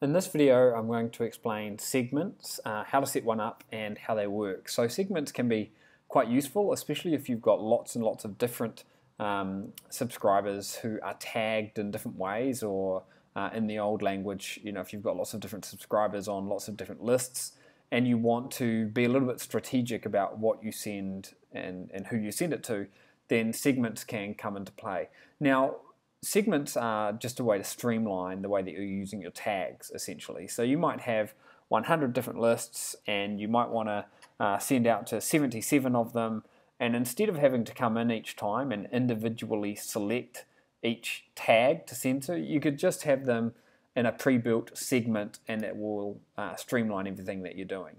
In this video I'm going to explain segments, uh, how to set one up and how they work. So segments can be quite useful especially if you've got lots and lots of different um, subscribers who are tagged in different ways or uh, in the old language, you know, if you've got lots of different subscribers on lots of different lists and you want to be a little bit strategic about what you send and, and who you send it to, then segments can come into play. Now, segments are just a way to streamline the way that you're using your tags essentially. So you might have 100 different lists and you might want to uh, send out to 77 of them and instead of having to come in each time and individually select each tag to send to, you could just have them in a pre-built segment and it will uh, streamline everything that you're doing.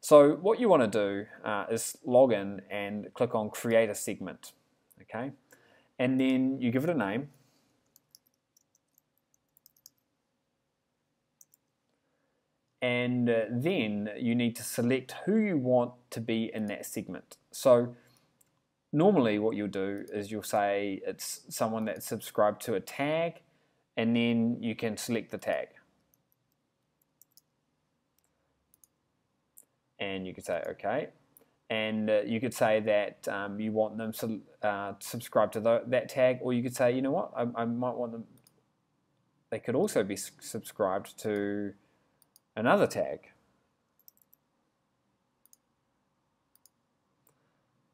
So what you want to do uh, is log in and click on create a segment okay and then you give it a name and uh, then you need to select who you want to be in that segment. So normally what you'll do is you'll say it's someone that's subscribed to a tag and then you can select the tag. And you could say okay. And uh, you could say that um, you want them to uh, subscribe to the, that tag, or you could say, you know what, I, I might want them, they could also be subscribed to another tag.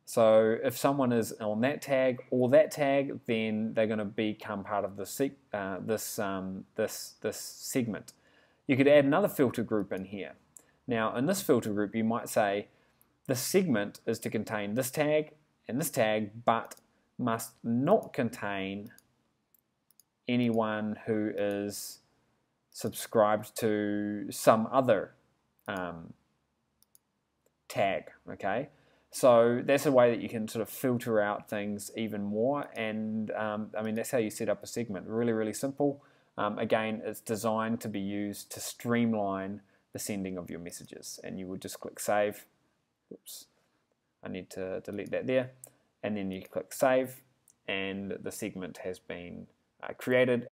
So if someone is on that tag or that tag, then they're going to become part of the uh, this um, this this segment. You could add another filter group in here. Now in this filter group, you might say the segment is to contain this tag and this tag, but must not contain anyone who is subscribed to some other um, tag, okay? So that's a way that you can sort of filter out things even more. And um, I mean, that's how you set up a segment. Really, really simple. Um, again, it's designed to be used to streamline the sending of your messages. And you would just click save. Oops, I need to delete that there. And then you click save, and the segment has been uh, created